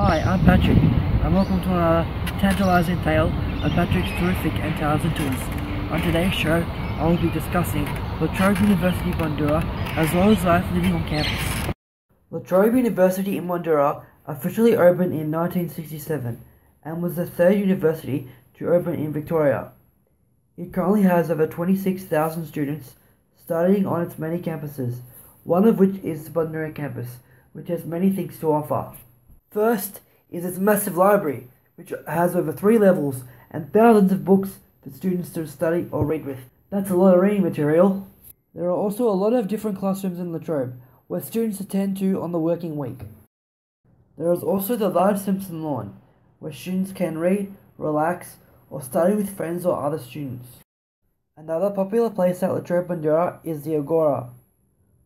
Hi, I'm Patrick, and welcome to another tantalizing tale of Patrick's terrific and talented tours. On today's show, I will be discussing La Trobe University Bundoora, as well as life living on campus. La Trobe University in Bundoora officially opened in 1967 and was the third university to open in Victoria. It currently has over 26,000 students studying on its many campuses, one of which is the Bundoora campus, which has many things to offer. First is its massive library, which has over three levels and thousands of books for students to study or read with. That's a lot of reading material. There are also a lot of different classrooms in La Trobe, where students attend to on the working week. There is also the large Simpson lawn, where students can read, relax, or study with friends or other students. Another popular place at La Trobe Bundoora is the Agora.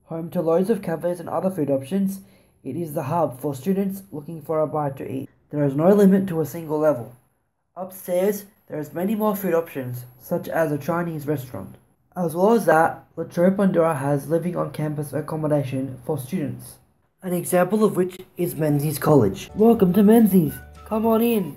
Home to loads of cafes and other food options, it is the hub for students looking for a bite to eat. There is no limit to a single level. Upstairs, there is many more food options, such as a Chinese restaurant. As well as that, La Trobe Bundoora has living on campus accommodation for students. An example of which is Menzies College. Welcome to Menzies. Come on in.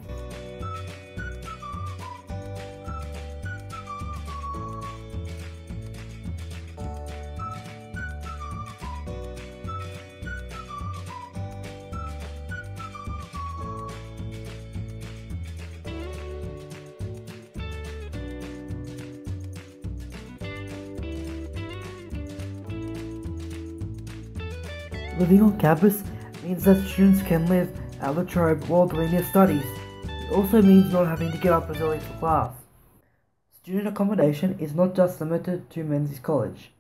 Living on campus means that students can live at La Trobe while doing their studies. It also means not having to get up as early for class. Student accommodation is not just limited to Menzies College.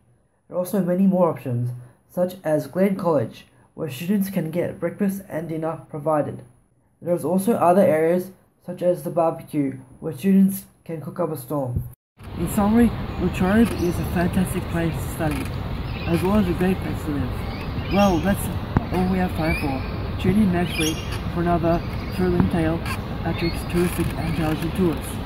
There are also many more options, such as Glenn College, where students can get breakfast and dinner provided. There is also other areas, such as the barbecue, where students can cook up a storm. In summary, La Trobe is a fantastic place to study, as well as a great place to live. Well, that's all we have time for. Tune in next week for another thrilling tale of Patrick's terrific and intelligent tours.